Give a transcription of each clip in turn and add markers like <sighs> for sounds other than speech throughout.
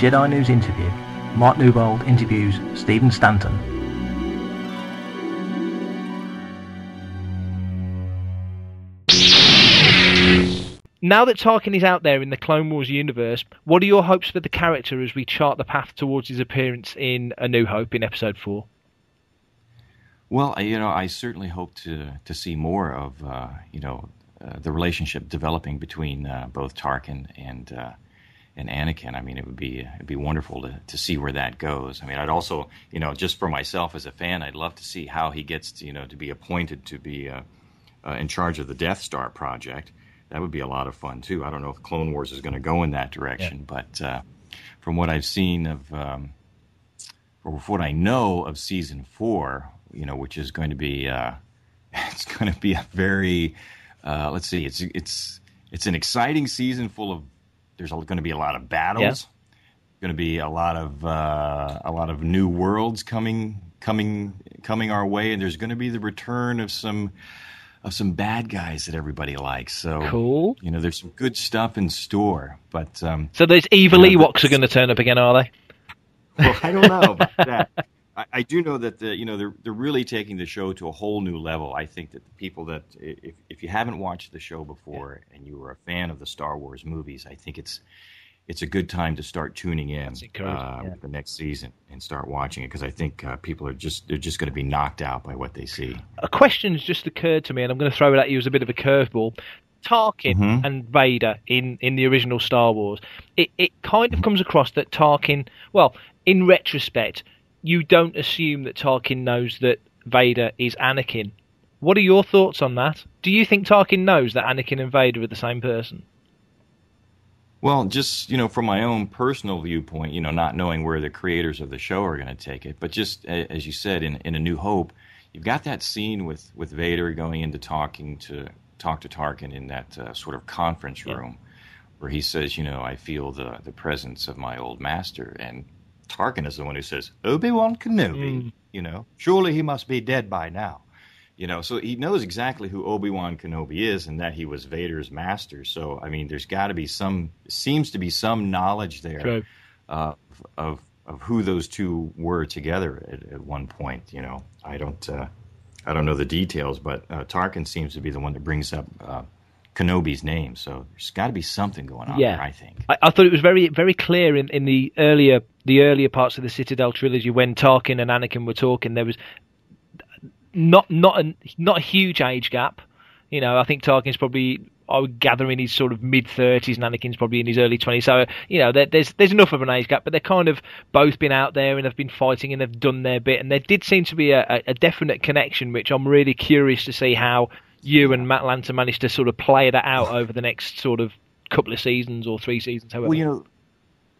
Jedi News interview, Mark Newbold interviews Stephen Stanton. Now that Tarkin is out there in the Clone Wars universe, what are your hopes for the character as we chart the path towards his appearance in A New Hope in Episode Four? Well, you know, I certainly hope to to see more of uh, you know uh, the relationship developing between uh, both Tarkin and uh, and Anakin. I mean, it would be it'd be wonderful to, to see where that goes. I mean, I'd also, you know, just for myself as a fan, I'd love to see how he gets, to, you know, to be appointed to be uh, uh, in charge of the Death Star project that would be a lot of fun too. I don't know if Clone Wars is going to go in that direction, yeah. but uh, from what I've seen of, um, or what I know of season four, you know, which is going to be, uh, <laughs> it's going to be a very, uh, let's see, it's it's it's an exciting season full of. There's going to be a lot of battles. Yeah. Going to be a lot of uh, a lot of new worlds coming coming coming our way, and there's going to be the return of some of some bad guys that everybody likes. So cool. You know, there's some good stuff in store. But um, so those evil you know, Ewoks are going to turn up again, are they? Well, I don't know about that. <laughs> I, I, do know that the, you know they're they're really taking the show to a whole new level. I think that the people that if if you haven't watched the show before yeah. and you were a fan of the Star Wars movies, I think it's it's a good time to start tuning in uh, yeah. the next season and start watching it because I think uh, people are just they're just going to be knocked out by what they see. A question's just occurred to me, and I'm going to throw it at you as a bit of a curveball. Tarkin mm-hmm. and Vader in, in the original Star Wars, it, it kind of comes across that Tarkin, well, in retrospect, you don't assume that Tarkin knows that Vader is Anakin. What are your thoughts on that? Do you think Tarkin knows that Anakin and Vader are the same person? Well, just you know, from my own personal viewpoint, you know, not knowing where the creators of the show are going to take it, but just as you said in in A New Hope, you've got that scene with with Vader going into talking to talk to Tarkin in that uh, sort of conference room, yeah. where he says, you know, I feel the the presence of my old master, and Tarkin is the one who says, Obi Wan Kenobi, mm. you know, surely he must be dead by now. You know, so he knows exactly who Obi Wan Kenobi is and that he was Vader's master. So, I mean, there's got to be some, seems to be some knowledge there uh, of of who those two were together at, at one point. You know, I don't, uh, I don't know the details, but uh, Tarkin seems to be the one that brings up uh, Kenobi's name. So there's got to be something going on yeah. there, I think. I, I, thought it was very, very clear in, in the earlier the earlier parts of the Citadel trilogy when Tarkin and Anakin were talking. There was not not a not a huge age gap. You know, I think Tarkin's probably I would gather in his sort of mid thirties, and Anakin's probably in his early twenties. So you know, there's there's enough of an age gap, but they're kind of both been out there and have been fighting and they've done their bit, and there did seem to be a, a definite connection, which I'm really curious to see how you and Matt Lanter managed to sort of play that out <sighs> over the next sort of couple of seasons or three seasons, however. Well, you know,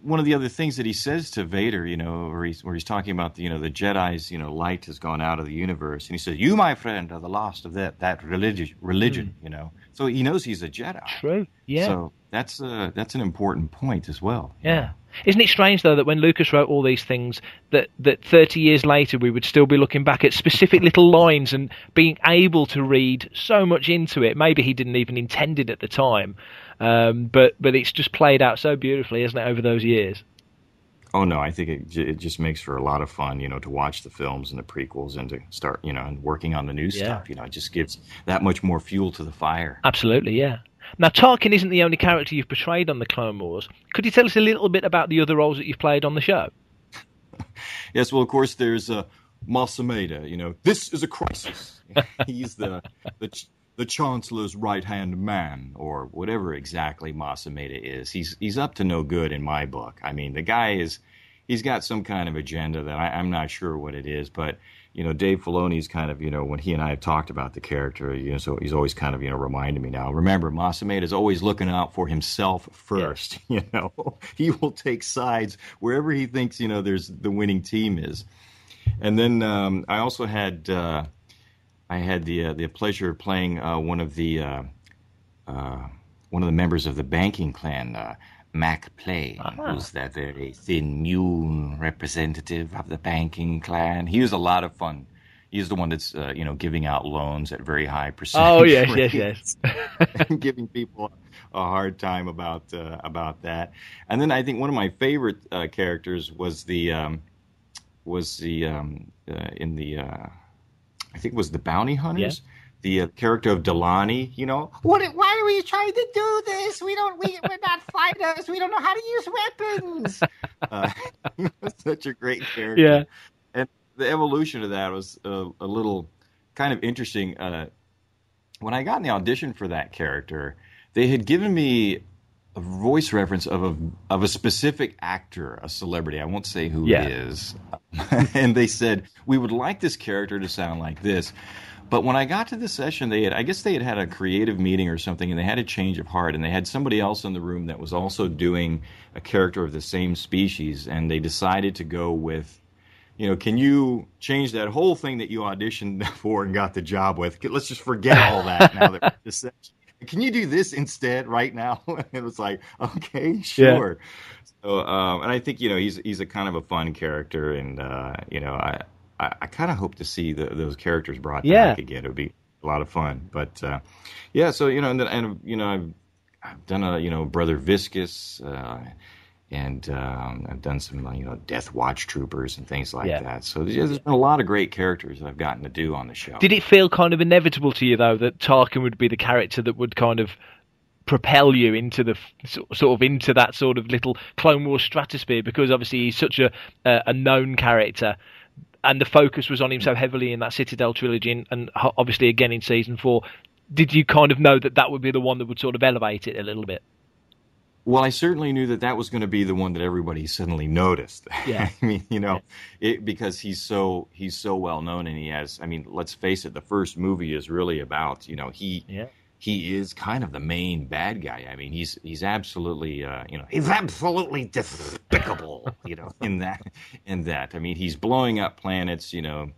one of the other things that he says to Vader, you know, where he's, where he's talking about the, you know, the Jedi's, you know, light has gone out of the universe, and he says, "You, my friend, are the last of that that religion, religion." Mm. You know, so he knows he's a Jedi. True. Yeah. So that's uh, that's an important point as well. Yeah. Isn't it strange though that when Lucas wrote all these things, that that 30 years later we would still be looking back at specific little lines and being able to read so much into it? Maybe he didn't even intend it at the time, um, but but it's just played out so beautifully, isn't it, over those years? Oh no, I think it it just makes for a lot of fun, you know, to watch the films and the prequels and to start, you know, and working on the new yeah. stuff. You know, it just gives that much more fuel to the fire. Absolutely, yeah. Now, Tarkin isn't the only character you've portrayed on the Clone Wars. Could you tell us a little bit about the other roles that you've played on the show? <laughs> yes, well, of course, there's uh, Mas Amedda. You know, this is a crisis. <laughs> He's the the the chancellor's right hand man, or whatever exactly Mas Amedda is. He's he's up to no good in my book. I mean, the guy is he's got some kind of agenda that I, I'm not sure what it is, but you know, Dave Filoni's kind of, you know, when he and I have talked about the character, you know, so he's always kind of, you know, reminding me now. Remember, Mas Amedda is always looking out for himself first. Yeah. <laughs> You know, <laughs> he will take sides wherever he thinks, you know, there's the winning team is. And then um, I also had uh, I had the uh, the pleasure of playing uh, one of the uh, uh, one of the members of the banking clan, uh, Mak Plain, uh-huh. who's that very thin mule representative of the banking clan. He was a lot of fun. He's the one that's you know giving out loans at very high percentage. Oh yes, yes, yes, and giving people a hard time about uh, about that. And then I think one of my favorite uh, characters was the um, was the um, uh, in the uh, I think it was the bounty hunters. Yeah. The uh, character of Delaney, you know, What? Why are we trying to do this? We don't. We, we're not fighters. We don't know how to use weapons. <laughs> uh, <laughs> such a great character. Yeah. and the evolution of that was a, a little kind of interesting. Uh, when I got in the audition for that character, they had given me a voice reference of a of a specific actor, a celebrity. I won't say who Yeah. it is, <laughs> and they said we would like this character to sound like this. But when I got to the session, they had I guess they had had a creative meeting or something, and they had a change of heart, and they had somebody else in the room that was also doing a character of the same species, and they decided to go with you know, can you change that whole thing that you auditioned <laughs> for and got the job with? Let's just forget all that now that we're just can you do this instead right now? <laughs> it was like, okay, sure. So, um, and I think you know he's he's a kind of a fun character, and uh, you know I I, I kind of hope to see the, those characters brought Yeah. back again. It would be a lot of fun. But uh, yeah, so you know, and then and you know I've I've done a you know Brother Viscus. Uh, and um, I've done some, you know, Death Watch Troopers and things like Yeah. that. So there's, there's been a lot of great characters that I've gotten to do on the show. Did it feel kind of inevitable to you though that Tarkin would be the character that would kind of propel you into the sort of into that sort of little Clone Wars stratosphere because obviously he's such a a known character and the focus was on him so heavily in that Citadel trilogy and, and obviously again in season 4 did you kind of know that that would be the one that would sort of elevate it a little bit Well, I certainly knew that that was going to be the one that everybody suddenly noticed. <laughs> Yeah. I mean, you know, it, because he's so he's so well known, and he has. I mean, let's face it. The first movie is really about you know he Yeah. He is kind of the main bad guy. I mean, he's he's absolutely uh, you know He's absolutely despicable. you know in that in that. I mean, he's blowing up planets. You know,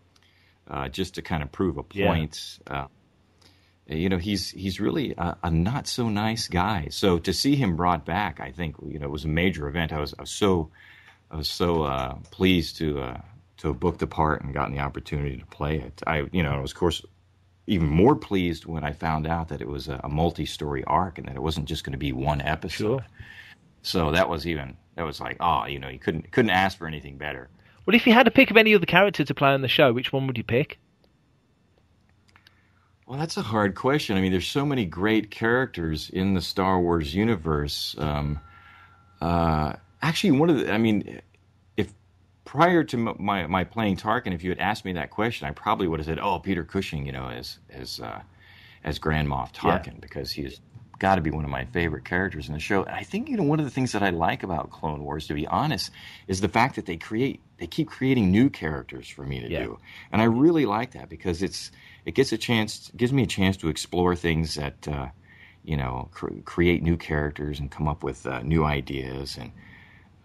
uh, just to kind of prove a Yeah. point. Uh, you know, he's he's really a, a not so nice guy. So to see him brought back, I think you know it was a major event. I was I was so I was so uh, pleased to uh, to have booked the part and gotten the opportunity to play it. I you know I was of course even more pleased when I found out that it was a, a multi-story arc and that it wasn't just going to be one episode. Sure. So that was even that was like oh you know you couldn't couldn't ask for anything better. well if you had to pick of any other character to play on the show which one would you pick Well, that's a hard question. I mean, there's so many great characters in the Star Wars universe. Um, uh, actually, one of the, I mean, prior to my my playing Tarkin, if you had asked me that question, I probably would have said, "Oh, Peter Cushing," you know, as as uh, as Grand Moff Tarkin, because he's got to be one of my favorite characters in the show. And I think you know one of the things that I like about Clone Wars, to be honest, is the fact that they create they keep creating new characters for me to Yeah. do, and I really like that because it's it gets a chance gives me a chance to explore things that uh, you know cr- create new characters and come up with uh, new ideas and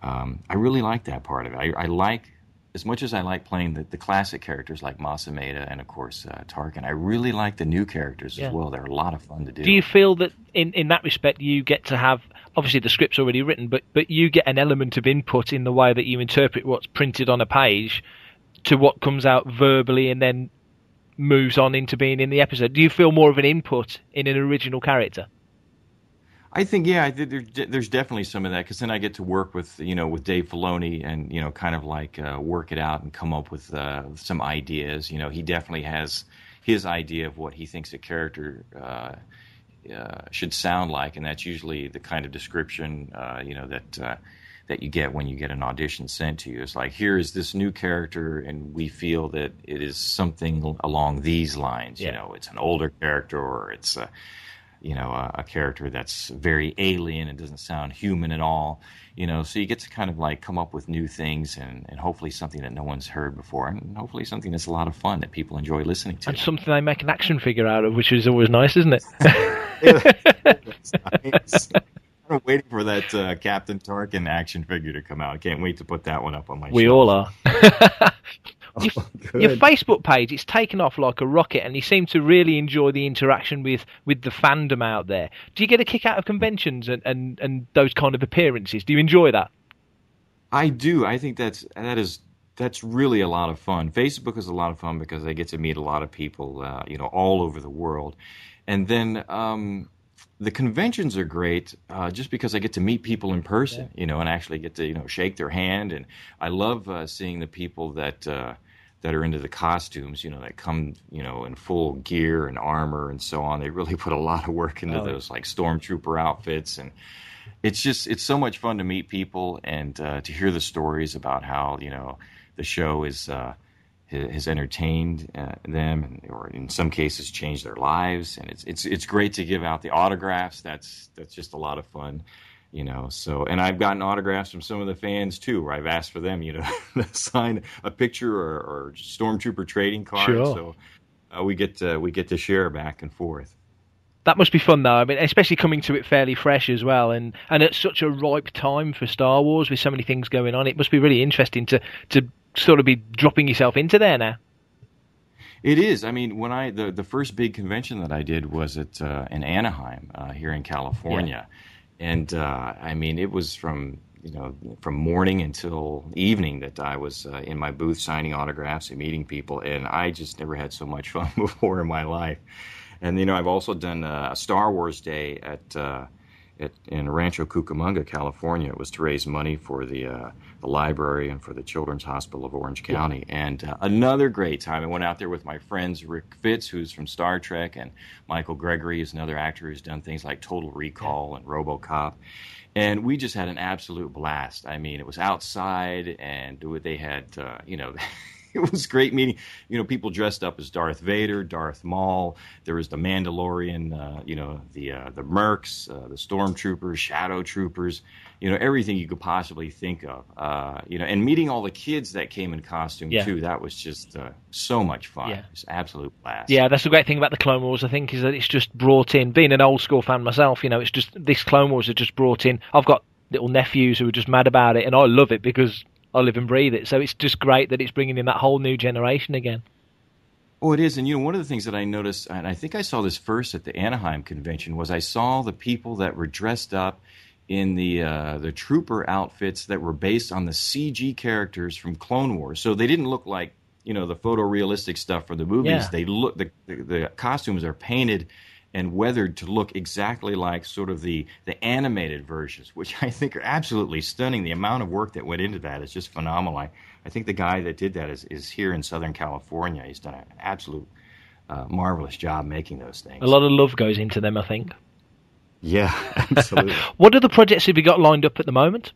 um, I really like that part of it. I, I like as much as I like playing the, the classic characters like Mas Amedda and of course uh, Tarkin. I really like the new characters Yeah. as well. They're a lot of fun to do. Do you feel that in, in that respect you get to have obviously the script's already written, but but you get an element of input in the way that you interpret what's printed on a page to what comes out verbally and then moves on into being in the episode? Do you feel more of an input in an original character? I think yeah, I there, there's definitely some of that because then I get to work with you know with Dave Filoni and you know kind of like uh, work it out and come up with uh, some ideas. You know, he definitely has his idea of what he thinks a character uh, uh, should sound like, and that's usually the kind of description uh, you know that. Uh, that you get when you get an audition sent to you. It's like, here is this new character, and we feel that it is something along these lines. You know, it's an older character, or it's a, you know, a, a character that's very alien and doesn't sound human at all. You know, so you get to kind of like come up with new things and, and hopefully something that no one's heard before, and hopefully something that's a lot of fun that people enjoy listening to. And something they make an action figure out of, which is always nice, isn't it? <laughs> Nice. <laughs> <laughs> I'm waiting for that uh, Captain Tarkin action figure to come out. I can't wait to put that one up on my. we shelf. all are. <laughs> your, Oh, your. Facebook page, it's taken off like a rocket, and you seem to really enjoy the interaction with, with the fandom out there. Do you get a kick out of conventions and, and, and those kind of appearances? Do you enjoy that? I do. I think that's that is that's really a lot of fun. Facebook is a lot of fun because I get to meet a lot of people, uh, you know, all over the world. And then, um, the conventions are great uh, just because I get to meet people in person, yeah. you know, and actually get to you know shake their hand, and I love uh, seeing the people that uh, that are into the costumes, you know, that come you know in full gear and armor and so on. They really <laughs> put a lot of work into oh. those like stormtrooper outfits, and it's just it's so much fun to meet people and uh, to hear the stories about how you know the show is uh, has entertained uh, them, or in some cases changed their lives. And it's it's it's great to give out the autographs. That's that's just a lot of fun, you know. So, and I've gotten autographs from some of the fans too, where I've asked for them, you know, <laughs> to sign a picture or, or stormtrooper trading card. Sure. So uh, we get to, we get to share back and forth. That must be fun, though. I mean, especially coming to it fairly fresh as well, and, and at such a ripe time for Star Wars with so many things going on. It must be really interesting to to sort of be dropping yourself into there now. It is. I mean, when I the, the first big convention that I did was at uh, in Anaheim uh, here in California, yeah. And uh, I mean it was from you know from morning until evening that I was uh, in my booth signing autographs and meeting people, and I just never had so much <laughs> fun before in my life. And you know, I've also done a Star Wars Day at uh, at, in Rancho Cucamonga, California. It was to raise money for the, uh, the library and for the Children's Hospital of Orange County. Yeah. And uh, another great time. I went out there with my friends Rick Fitz, who's from Star Trek, and Michael Gregory is another actor who's done things like Total Recall and RoboCop. And we just had an absolute blast. I mean, it was outside, and they had, uh, you know, <laughs> <laughs> it was great meeting. You know, people dressed up as Darth Vader, Darth Maul. There was the Mandalorian. Uh, you know, the uh, the Mercs, uh, the Stormtroopers, Shadow Troopers. You know, everything you could possibly think of. Uh, you know, and meeting all the kids that came in costume yeah. too. That was just uh, so much fun. Yeah. It's absolute blast. Yeah, that's the great thing about the Clone Wars. I think is that it's just brought in. Being an old school fan myself, you know, it's just this Clone Wars are just brought in. I've got little nephews who are just mad about it, and I love it because I live and breathe it. So it's just great that it's bringing in that whole new generation again. Oh, it is. And, you know, one of the things that I noticed, and I think I saw this first at the Anaheim convention, was I saw the people that were dressed up in the uh, the trooper outfits that were based on the CG characters from Clone Wars. So they didn't look like, you know, the photorealistic stuff from the movies. Yeah. They look, the, the, the costumes are painted and weathered to look exactly like sort of the the animated versions, which I think are absolutely stunning. The amount of work that went into that is just phenomenal. I, I think the guy that did that is, is here in Southern California. He's done an absolute uh, marvelous job making those things. A lot of love goes into them, I think. Yeah, <laughs> absolutely. <laughs> what other projects have you got lined up at the moment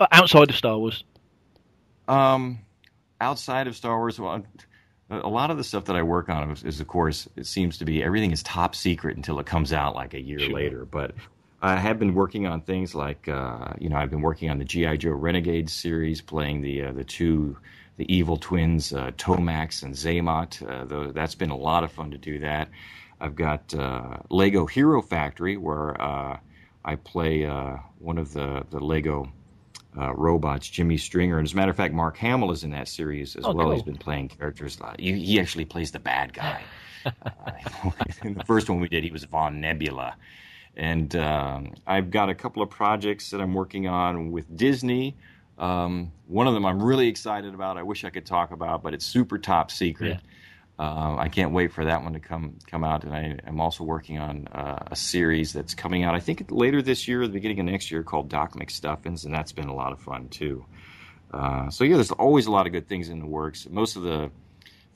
uh, outside of Star Wars? Um, outside of Star Wars, well, a lot of the stuff that I work on is, is, of course, it seems to be everything is top secret until it comes out like a year sure. later. But I have been working on things like, uh, you know, I've been working on the GI Joe Renegade series, playing the uh, the two the evil twins, uh, Tomax and Xamot. Uh, that's been a lot of fun to do that. I've got uh, Lego Hero Factory, where uh, I play one of the the Lego uh, robots, Jimi Stringer. And as a matter of fact, Mark Hamill is in that series as oh, well. Cool. He's been playing characters. He, he actually plays the bad guy. <laughs> uh, <laughs> in the first one we did, he was Von Nebula. And um, I've got a couple of projects that I'm working on with Disney. Um, one of them I'm really excited about. I wish I could talk about, but it's super top secret. Yeah. Uh, I can't wait for that one to come come out, and I am also working on uh, a series that's coming out. I think later this year, or the beginning of next year, called Doc McStuffins, and that's been a lot of fun too. Uh, so yeah, there's always a lot of good things in the works. Most of the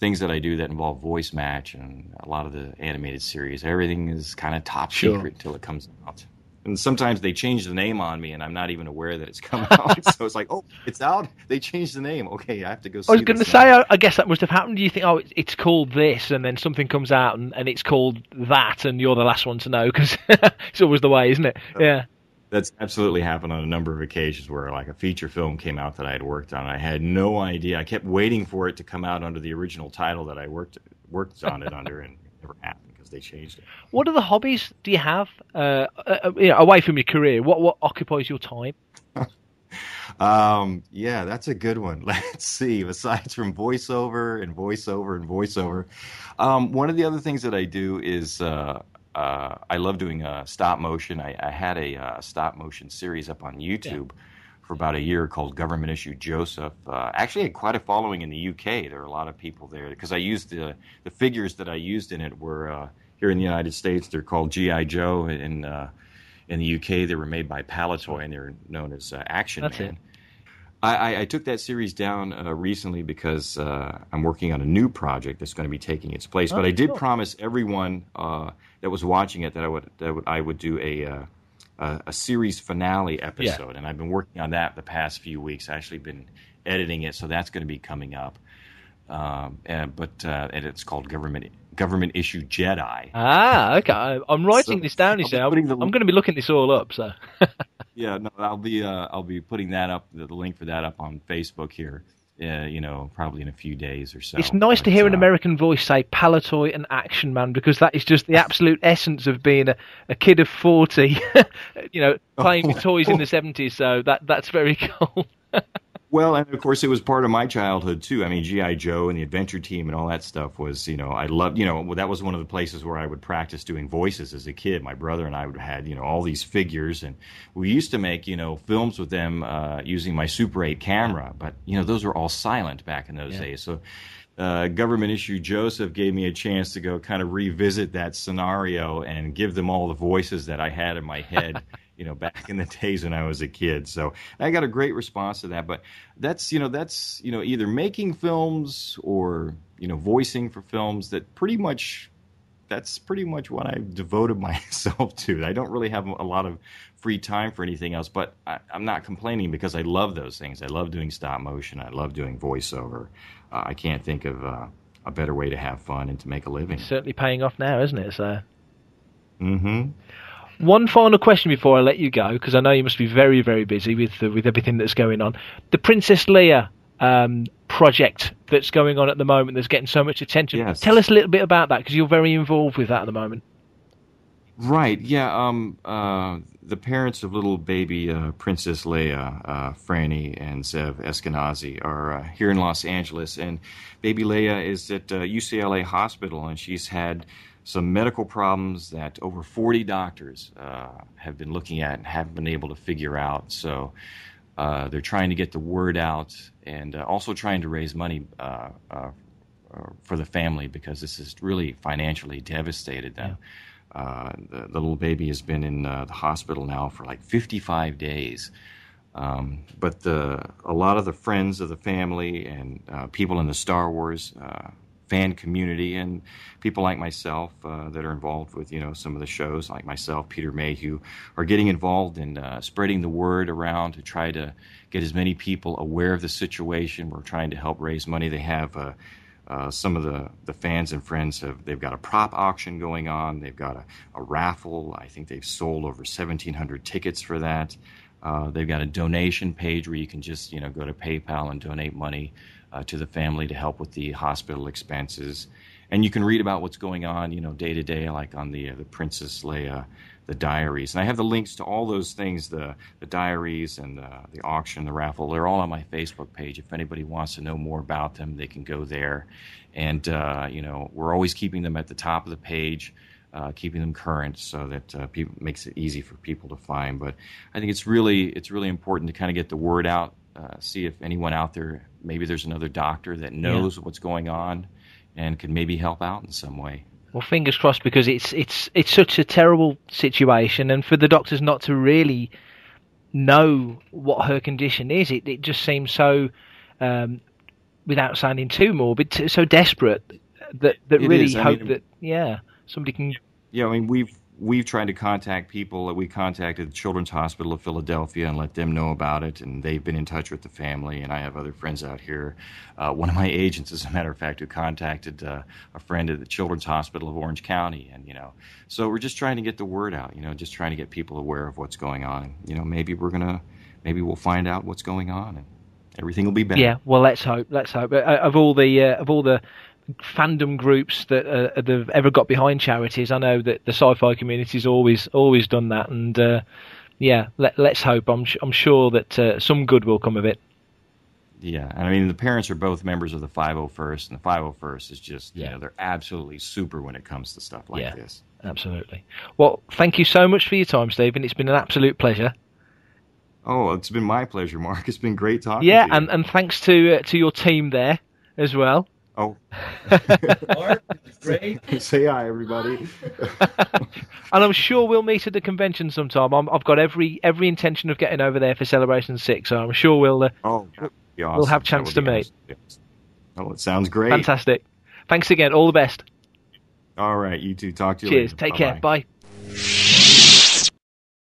things that I do that involve voice match and a lot of the animated series, everything is kind of top sure. secret until it comes out and sometimes they change the name on me and i'm not even aware that it's come <laughs> out. <laughs> So it's like oh it's out. They changed the name. Okay i have to go i was going to say I, I, guess that must have happened. Do you think oh it's called this and then something comes out and, and it's called that and you're the last one to know because <laughs> it's always the way isn't it? Yeah. That's absolutely happened on a number of occasions where like a feature film came out that i had worked on. I had no idea. I kept waiting for it to come out under the original title that i worked worked on it under and it never happened they changed it. What other hobbies do you have uh, uh, you know, away from your career? What what occupies your time? <laughs> um, yeah, that's a good one. <laughs> Let's see. Besides from voiceover and voiceover and voiceover, um, one of the other things that I do is uh, uh, I love doing uh, stop motion. I, I had a uh, stop motion series up on YouTube. Yeah for about a year called Government Issue Joseph. Uh, actually, had quite a following in the UK. There are a lot of people there because I used the the figures that I used in it were uh, here in the United States. They're called GI Joe. In uh, in the UK, they were made by Palitoy, and they're known as uh, Action That's Man. it. I, I, I took that series down uh, recently because uh, I'm working on a new project that's going to be taking its place. but Oh, I did cool. promise everyone uh, that was watching it that I would that would, I would do a uh, a, series finale episode, and I've been working on that the past few weeks. I actually been editing it, so that's going to be coming up. Um, and, but uh, and it's called government government issue Jedi. Ah, okay. I'm writing So, this down. You see, I'm, the- I'm going to be looking this all up. So <laughs> Yeah, no, I'll be uh, I'll be putting that up the, the link for that up on Facebook here. Uh, you know, probably in a few days or so. it's nice to But, hear an uh, American voice say Palitoy and Action Man because that is just the <laughs> absolute essence of being a, a kid of 40, <laughs> you know, playing with toys in the 70s. So that that's very cool. Well, and of course, it was part of my childhood too. I mean, GI Joe and the Adventure Team and all that stuff was, you know, I loved. You know, that was one of the places where I would practice doing voices as a kid. My brother and I would had, you know, all these figures, and we used to make, you know, films with them uh, using my Super 8 camera. But you know, those were all silent back in those Yeah. days. So, uh, government issue Joseph gave me a chance to go kind of revisit that scenario and give them all the voices that I had in my head. <laughs> you know, back in the days when I was a kid. So I got a great response to that. But that's, you know, that's, you know, either making films or, you know, voicing for films that pretty much, that's pretty much what I've devoted <laughs> myself to. I don't really have a lot of free time for anything else, but I, I'm not complaining because I love those things. I love doing stop motion. I love doing voiceover. Uh, I can't think of uh, a better way to have fun and to make a living. Certainly paying off now, isn't it? So hmm one final question before I let you go, because I know you must be very, very busy with the, with everything that's going on. The Princess Leia um, project that's going on at the moment, that's getting so much attention. Yes. Tell us a little bit about that, because you're very involved with that at the moment. Right. Yeah. Um. Uh. The parents of little baby uh, Princess Leia, uh, Franny and Zev Eskenazi, are uh, here in Los Angeles, and baby Leia is at uh, UCLA Hospital, and she's had some medical problems that over 40 doctors uh, have been looking at and haven't been able to figure out. So. Uh, they're trying to get the word out and uh, also trying to raise money uh, uh, uh, for the family because this has really financially devastated them. Uh, the, the little baby has been in uh, the hospital now for like 55 days. Um, but the, a lot of the friends of the family and uh, people in the Star Wars uh, fan community and people like myself uh, that are involved with you know some of the shows like myself Peter Mayhew are getting involved in uh, spreading the word around to try to get as many people aware of the situation. We're trying to help raise money. They have uh, uh, some of the, the fans and friends have they've got a prop auction going on. They've got a, a raffle. I think they've sold over 1700 tickets for that. Uh, they've got a donation page where you can just you know go to paypal and donate money uh, to the family to help with the hospital expenses. And you can read about what's going on you know day to day like on the uh, the princess leia the diaries. And i have the links to all those things the the diaries and the, the auction the raffle. They're all on my facebook page. If anybody wants to know more about them they can go there. And uh, you know we're always keeping them at the top of the page uh, keeping them current so that uh, people makes it easy for people to find. But i think it's really it's really important to kind of get the word out uh, see if anyone out there maybe there's another doctor that knows what's going on and can maybe help out in some way Well, fingers crossed because it's it's it's such a terrible situation, and for the doctors not to really know what her condition is, it it just seems so, um, without sounding too morbid, t- so desperate that that It really is. I hope mean- that yeah somebody can Yeah, I mean we've we've tried to contact people. That we contacted the Children's Hospital of Philadelphia and let them know about it, and they've been in touch with the family. And I have other friends out here. Uh, one of my <laughs> agents, as a matter of fact, who contacted uh, a friend at the Children's Hospital of Orange County, and you know, so we're just trying to get the word out. You know, just trying to get people aware of what's going on. You know, maybe we're gonna, maybe we'll find out what's going on, and everything will be better. Yeah, well, let's hope. Let's hope. Uh, of all the uh, of all the fandom groups that uh, that have ever got behind charities, I know that the sci-fi community's always always done that, and uh, yeah, let, let's hope. I'm sh- I'm sure that uh, some good will come of it. Yeah, and I mean the parents are both members of the 501st, and the 501st is just Yeah. you know they're absolutely super when it comes to stuff like Yeah. this. Absolutely. Well, thank you so much for your time, Stephen. It's been an absolute pleasure. Oh, it's been my pleasure, Mark. It's been great talking Yeah, to you. and, and thanks to uh, to your team there as well. Oh, Mark, great. <laughs> Say hi, everybody. <laughs> and I'm sure we'll meet at the convention sometime. I'm, I've got every every intention of getting over there for Celebration Six, so I'm sure we'll. Uh, oh, yeah, We'll have awesome. chance to meet. awesome. Yes. Oh, it sounds great. fantastic. Thanks again. All the best. All right, you too. Talk to you Cheers. later. Take care. Bye-bye. Bye.